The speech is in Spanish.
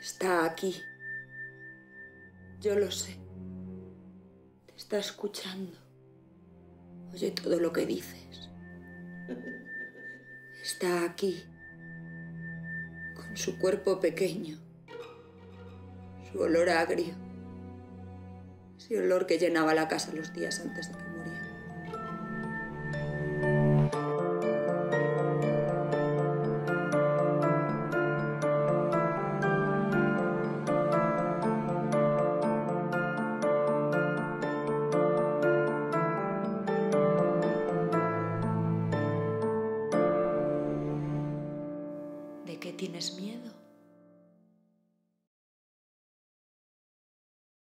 Está aquí. Yo lo sé. Te está escuchando. Oye todo lo que dices. Está aquí. Con su cuerpo pequeño. Su olor agrio. Ese olor que llenaba la casa los días antes de que muriera. ¿De qué tienes miedo?